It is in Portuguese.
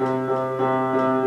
Música